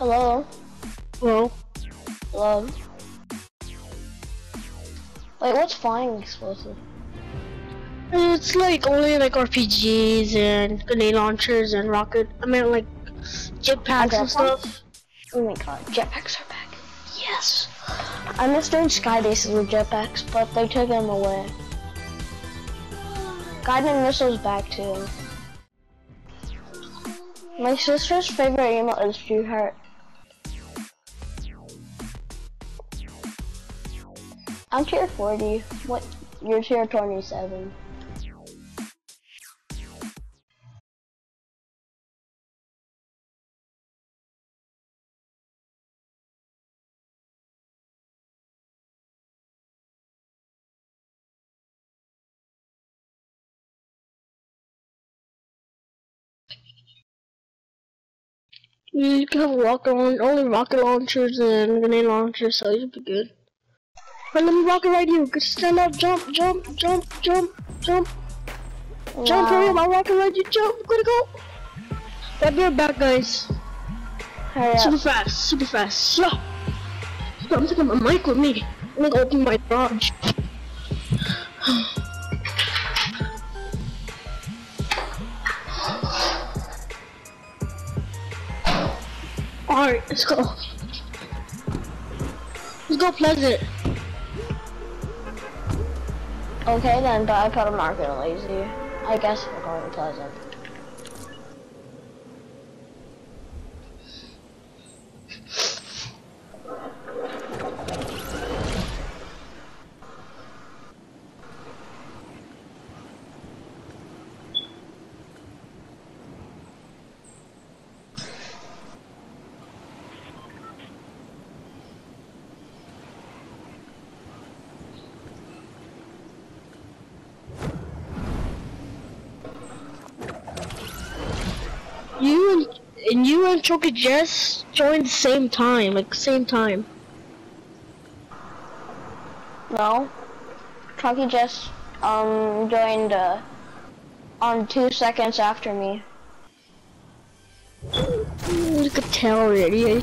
Hello? Well, Hello? Wait, what's flying explosive? it's like only like RPGs and grenade launchers and rocket. I mean like jetpacks and stuff. Oh my god, jetpacks are back. Yes! I miss doing sky bases with jetpacks, but they took them away. Guided missiles back too. My sister's favorite emote is Drew I'm tier 40. What? You're tier 27. You can have rocket only rocket launchers and grenade launchers, so you'll be good. Alright, let me rocket right you. Stand up, jump, jump, jump, jump, jump, jump, hurry up, I'll rocket right you, jump, gotta go. I'll be back, guys. Hurry Super up. fast, super fast. Yeah. I'm taking my mic with me. I'm gonna open my garage. Alright, let's go. Let's go Pleasant. Okay then, but I put a marker lazy. I guess we're going to Pleasant. You and, and you and Choky Jess joined the same time, like same time. No. Chunky just um joined uh, on two seconds after me. You could tell already, are?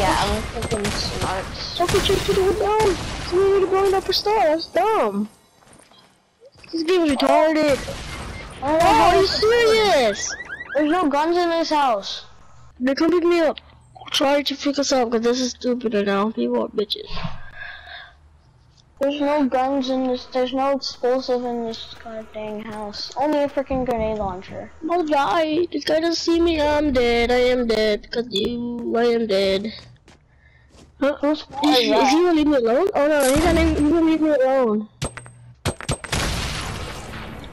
Yeah, I'm freaking smart. Choky Jess did it down. We need to go up a star, that's dumb. This game is retarded. Oh, are you serious? There's no guns in this house. They come pick me up. Try to pick us up, cause this is stupid right now. People are bitches. There's no guns in this. There's no explosive in this goddamn house. Only a freaking grenade launcher. Oh, die. This guy doesn't see me. I'm dead. I am dead. Cause you, I am dead. Huh? Who's Is, is is he gonna leave me alone? Oh no, he's gonna, he's gonna leave me alone.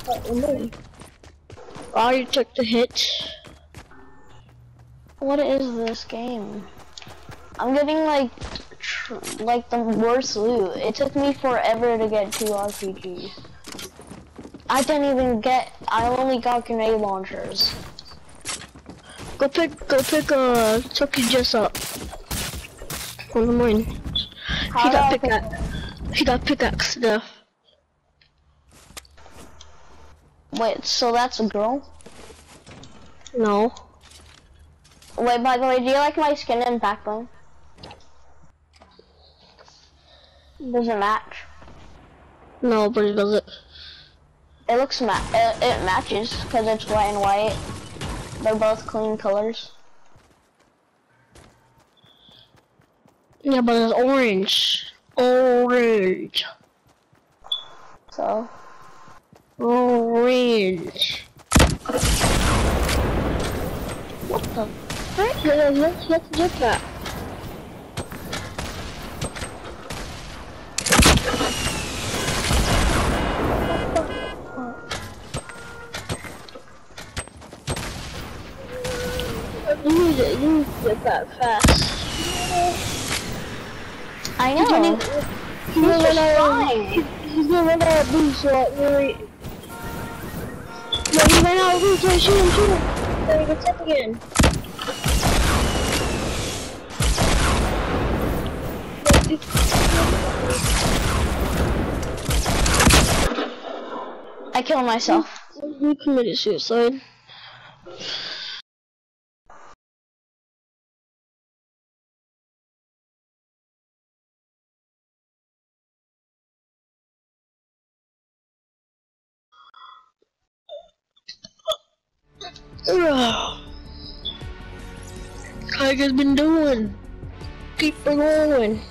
Oh, no. I already took the hit. What is this game? I'm getting like, tr like the worst loot. It took me forever to get two RPGs. I didn't even get. I only got grenade launchers. Go pick, go pick, uh, Chucky Jess up. On the mine. He got pickaxe. He got pickaxe to death. Wait, so that's a girl? No. Wait, by the way, do you like my skin and back bling? Does it match? No, but it. It looks ma- it, it matches because it's white and white. They're both clean colors. Yeah, but it's orange. Orange. So, Orange. What the frick? Let's, let's, get that. You need to, you need to get that fast. I He's know. he's He's run just out of, flying. he's run out of boost, so like, really. No, he ran out of boost, so shoot him, shoot him. Then he gets up again. I killed myself. You committed suicide. Tiger's been doing. Keep going.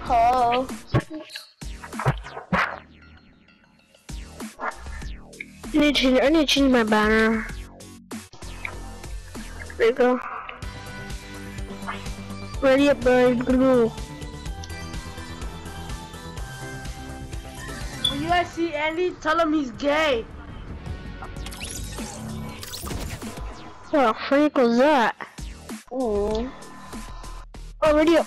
Hello. I need to change, I need to change my banner. There you go. Ready up, guys. Gonna go. When you guys see Andy, tell him he's gay. What the freak was that? Oh, ready up.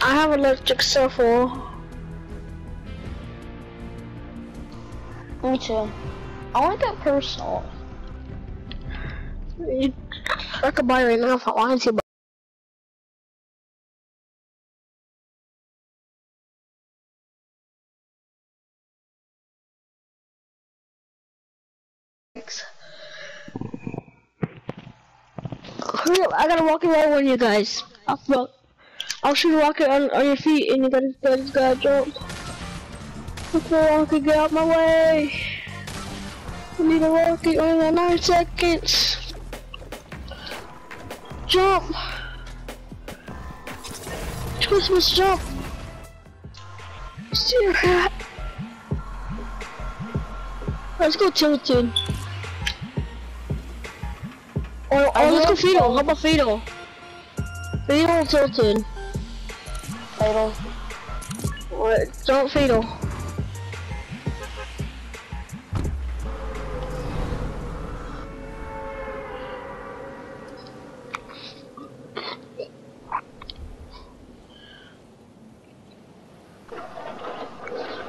I have electric shuffle. Me too. I want to get personal. I could buy right now if I wanted to, but Hurry up, I gotta walk it around on you guys. I'll, walk- I'll shoot a rocket on, on your feet and you guys, guys gotta jump. For a rocket, get out of my way. I need a rocket, got nine seconds. Jump! Christmas jump! Steer hat! Let's go tilted. Oh, oh or let's go Fido. How about? Fido or tilted? Fatal. Or don't Fido.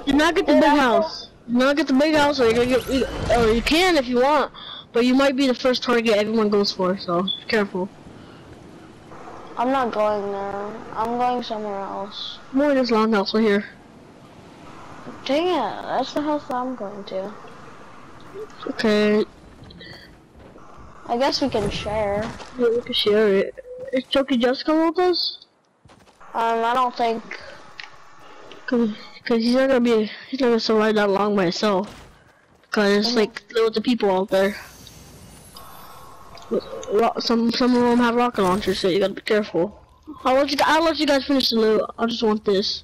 Do not get the big house. Do not get the big house, or gonna get, or you can if you want, but you might be the first target everyone goes for. So be careful. I'm not going there. I'm going somewhere else. More in this long house right here. Dang it, that's the house that I'm going to. Okay, I guess we can share. yeah, we can share it. Is Chucky just coming with us? Um, I don't think. Cause, cause he's not gonna be, he's not gonna survive that long by himself. Cause it's Mhm. like loads of people out there. Some some of them have rocket launchers, so you gotta be careful. I'll let you. I'll let you guys finish the loot. I just want this.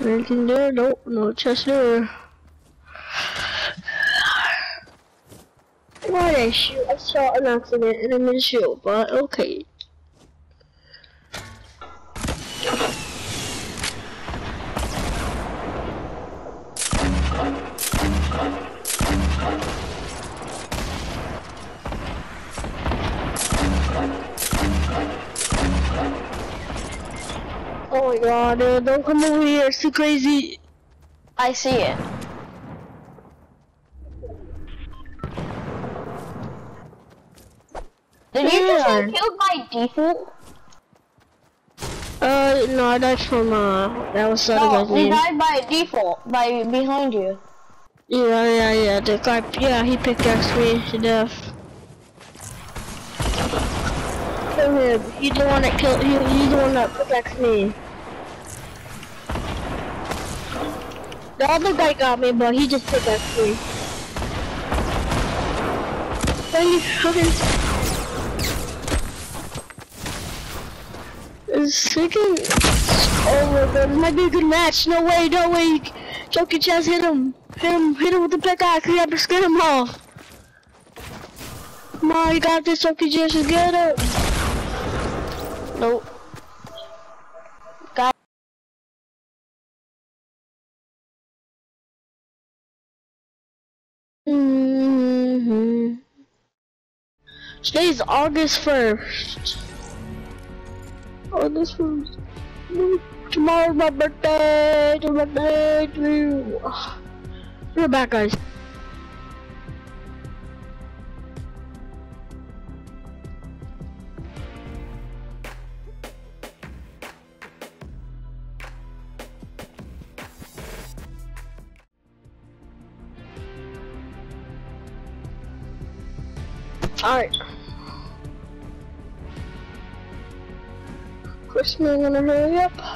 Anything there? Nope. No chest there. Why did I shoot? I saw an accident and I didn't shoot, but okay. My god, dude, don't come over here, it's too crazy. I see it. Did you just get killed by default? Uh, no, I died from, uh, that was other No, he died by default, by behind you. Yeah, yeah, yeah, the guy, yeah, he pickaxed me to death. Kill him, he's the one that killed, he, he's the one that pickaxed me. The other guy got me, but he just me. Thank you, okay. Freaking. Oh my god, this might be a good match. No way, no way. Joker just hit him. Hit him, hit him with the pickaxe. Had to skin him off. Come on, you got this, Joker just get it. Nope. Today's August 1st. August 1st. Tomorrow's my birthday. It's my birthday. We're back, guys. Alright. Chris, I'm gonna hurry up.